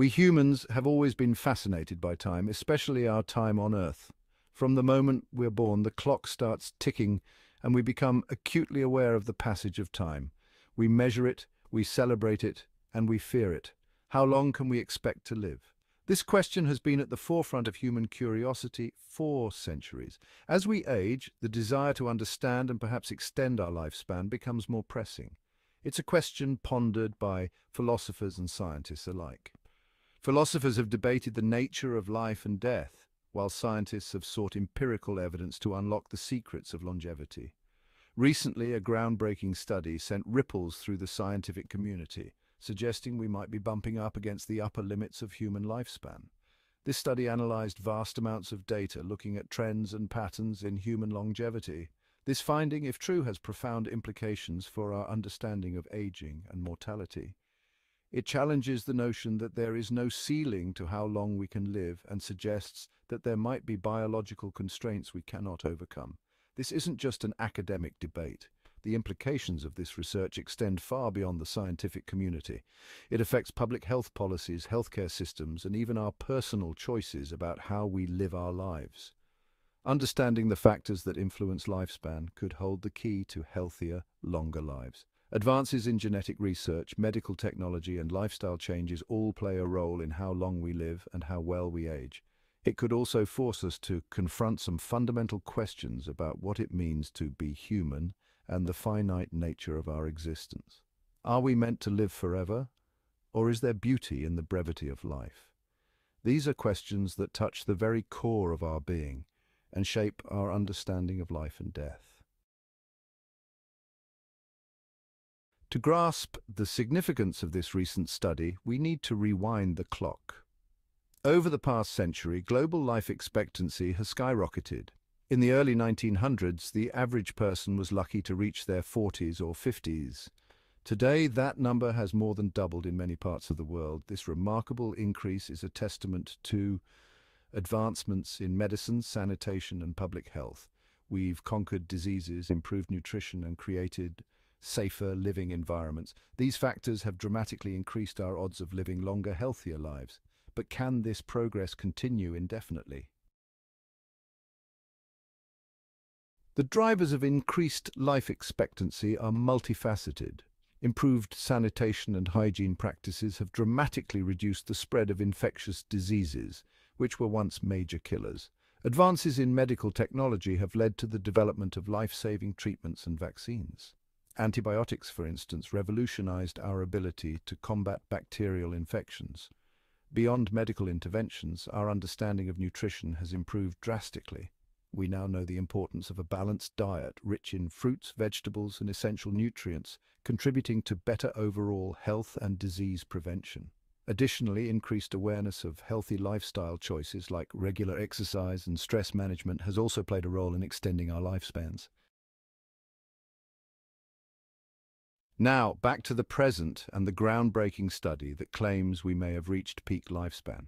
We humans have always been fascinated by time, especially our time on Earth. From the moment we're born, the clock starts ticking and we become acutely aware of the passage of time. We measure it, we celebrate it, and we fear it. How long can we expect to live? This question has been at the forefront of human curiosity for centuries. As we age, the desire to understand and perhaps extend our lifespan becomes more pressing. It's a question pondered by philosophers and scientists alike. Philosophers have debated the nature of life and death, while scientists have sought empirical evidence to unlock the secrets of longevity. Recently, a groundbreaking study sent ripples through the scientific community, suggesting we might be bumping up against the upper limits of human lifespan. This study analyzed vast amounts of data looking at trends and patterns in human longevity. This finding, if true, has profound implications for our understanding of aging and mortality. It challenges the notion that there is no ceiling to how long we can live and suggests that there might be biological constraints we cannot overcome. This isn't just an academic debate. The implications of this research extend far beyond the scientific community. It affects public health policies, healthcare systems, and even our personal choices about how we live our lives. Understanding the factors that influence lifespan could hold the key to healthier, longer lives. Advances in genetic research, medical technology and lifestyle changes all play a role in how long we live and how well we age. It could also force us to confront some fundamental questions about what it means to be human and the finite nature of our existence. Are we meant to live forever, or is there beauty in the brevity of life? These are questions that touch the very core of our being and shape our understanding of life and death. To grasp the significance of this recent study, we need to rewind the clock. Over the past century, global life expectancy has skyrocketed. In the early 1900s, the average person was lucky to reach their 40s or 50s. Today, that number has more than doubled in many parts of the world. This remarkable increase is a testament to advancements in medicine, sanitation and public health. We've conquered diseases, improved nutrition and created safer living environments. These factors have dramatically increased our odds of living longer, healthier lives. But can this progress continue indefinitely? The drivers of increased life expectancy are multifaceted. Improved sanitation and hygiene practices have dramatically reduced the spread of infectious diseases, which were once major killers. Advances in medical technology have led to the development of life-saving treatments and vaccines. Antibiotics, for instance, revolutionized our ability to combat bacterial infections. Beyond medical interventions, our understanding of nutrition has improved drastically. We now know the importance of a balanced diet rich in fruits, vegetables and essential nutrients, contributing to better overall health and disease prevention. Additionally, increased awareness of healthy lifestyle choices like regular exercise and stress management has also played a role in extending our lifespans. Now, back to the present and the groundbreaking study that claims we may have reached peak lifespan.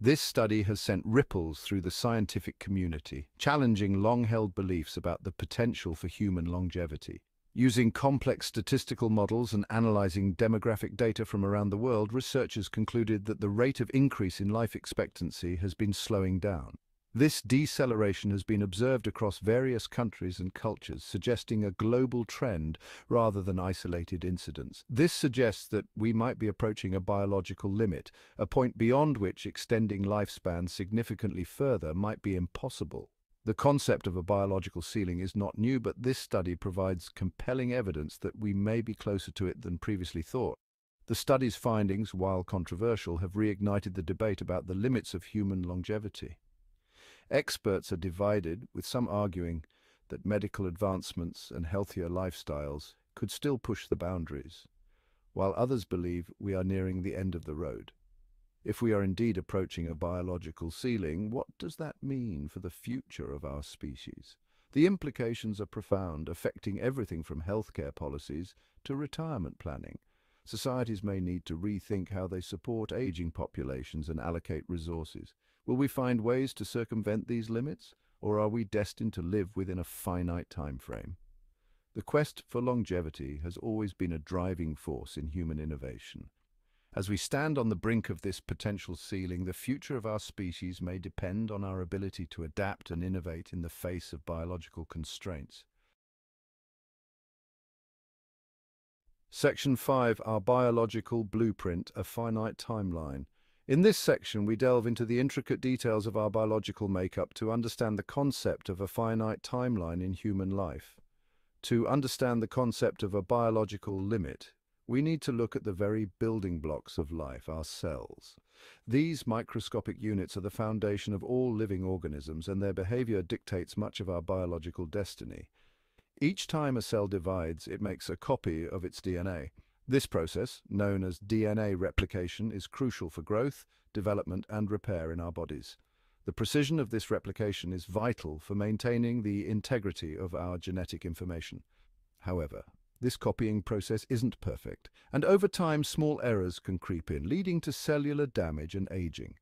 This study has sent ripples through the scientific community, challenging long-held beliefs about the potential for human longevity. Using complex statistical models and analyzing demographic data from around the world, researchers concluded that the rate of increase in life expectancy has been slowing down. This deceleration has been observed across various countries and cultures, suggesting a global trend rather than isolated incidents. This suggests that we might be approaching a biological limit, a point beyond which extending lifespan significantly further might be impossible. The concept of a biological ceiling is not new, but this study provides compelling evidence that we may be closer to it than previously thought. The study's findings, while controversial, have reignited the debate about the limits of human longevity. Experts are divided, with some arguing that medical advancements and healthier lifestyles could still push the boundaries, while others believe we are nearing the end of the road. If we are indeed approaching a biological ceiling, what does that mean for the future of our species? The implications are profound, affecting everything from healthcare policies to retirement planning. Societies may need to rethink how they support aging populations and allocate resources. Will we find ways to circumvent these limits, or are we destined to live within a finite time frame? The quest for longevity has always been a driving force in human innovation. As we stand on the brink of this potential ceiling, the future of our species may depend on our ability to adapt and innovate in the face of biological constraints. Section 5, Our Biological Blueprint, A Finite Timeline. In this section, we delve into the intricate details of our biological makeup to understand the concept of a finite timeline in human life. To understand the concept of a biological limit, we need to look at the very building blocks of life, our cells. These microscopic units are the foundation of all living organisms, and their behavior dictates much of our biological destiny. Each time a cell divides, it makes a copy of its DNA. This process, known as DNA replication, is crucial for growth, development and repair in our bodies. The precision of this replication is vital for maintaining the integrity of our genetic information. However, this copying process isn't perfect, and over time small errors can creep in, leading to cellular damage and aging.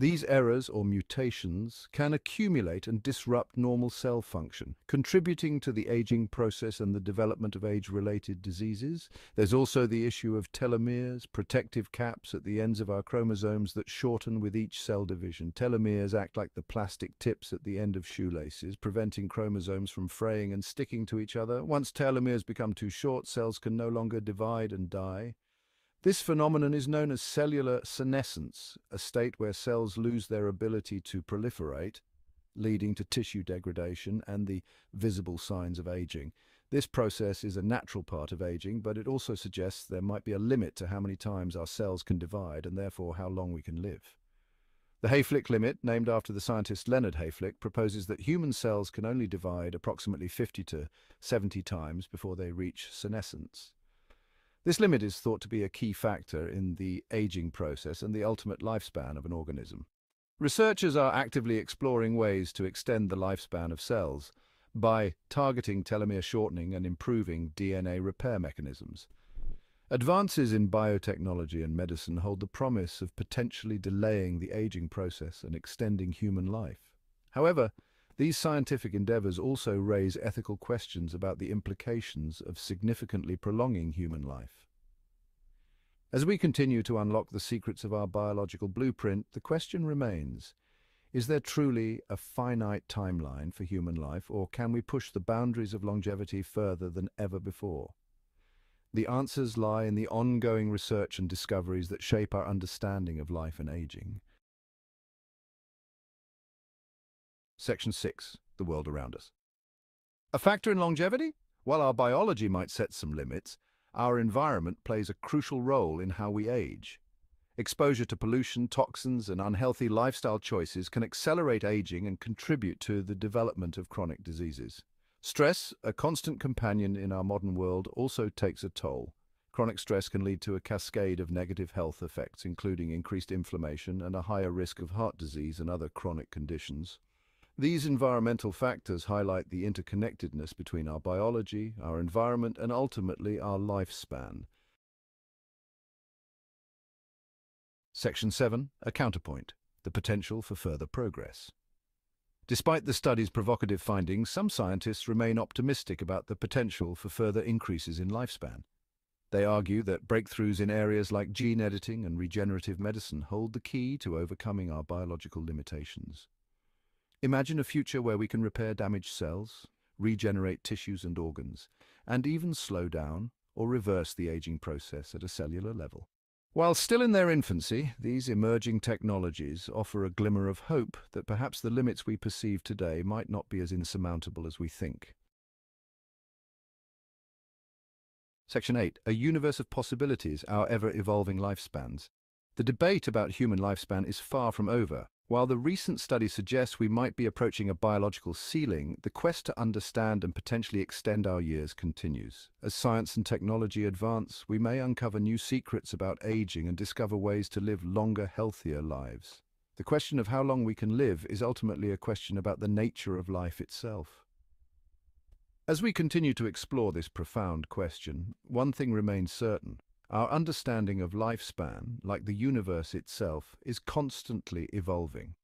These errors or mutations can accumulate and disrupt normal cell function, contributing to the aging process and the development of age-related diseases. There's also the issue of telomeres, protective caps at the ends of our chromosomes that shorten with each cell division. Telomeres act like the plastic tips at the end of shoelaces, preventing chromosomes from fraying and sticking to each other. Once telomeres become too short, cells can no longer divide and die. This phenomenon is known as cellular senescence, a state where cells lose their ability to proliferate, leading to tissue degradation and the visible signs of aging. This process is a natural part of aging, but it also suggests there might be a limit to how many times our cells can divide and therefore how long we can live. The Hayflick limit, named after the scientist Leonard Hayflick, proposes that human cells can only divide approximately 50 to 70 times before they reach senescence. This limit is thought to be a key factor in the aging process and the ultimate lifespan of an organism. Researchers are actively exploring ways to extend the lifespan of cells by targeting telomere shortening and improving DNA repair mechanisms. Advances in biotechnology and medicine hold the promise of potentially delaying the aging process and extending human life. However, these scientific endeavors also raise ethical questions about the implications of significantly prolonging human life. As we continue to unlock the secrets of our biological blueprint, the question remains, is there truly a finite timeline for human life, or can we push the boundaries of longevity further than ever before? The answers lie in the ongoing research and discoveries that shape our understanding of life and aging. Section 6. The world around us. A factor in longevity? While our biology might set some limits, our environment plays a crucial role in how we age. Exposure to pollution, toxins and unhealthy lifestyle choices can accelerate aging and contribute to the development of chronic diseases. Stress, a constant companion in our modern world, also takes a toll. Chronic stress can lead to a cascade of negative health effects, including increased inflammation and a higher risk of heart disease and other chronic conditions. These environmental factors highlight the interconnectedness between our biology, our environment, and ultimately our lifespan. Section 7. A counterpoint. The potential for further progress. Despite the study's provocative findings, some scientists remain optimistic about the potential for further increases in lifespan. They argue that breakthroughs in areas like gene editing and regenerative medicine hold the key to overcoming our biological limitations. Imagine a future where we can repair damaged cells, regenerate tissues and organs, and even slow down or reverse the aging process at a cellular level. While still in their infancy, these emerging technologies offer a glimmer of hope that perhaps the limits we perceive today might not be as insurmountable as we think. Section 8. A universe of possibilities, our ever-evolving lifespans. The debate about human lifespan is far from over, while the recent study suggests we might be approaching a biological ceiling, the quest to understand and potentially extend our years continues. As science and technology advance, we may uncover new secrets about aging and discover ways to live longer, healthier lives. The question of how long we can live is ultimately a question about the nature of life itself. As we continue to explore this profound question, one thing remains certain. Our understanding of lifespan, like the universe itself, is constantly evolving.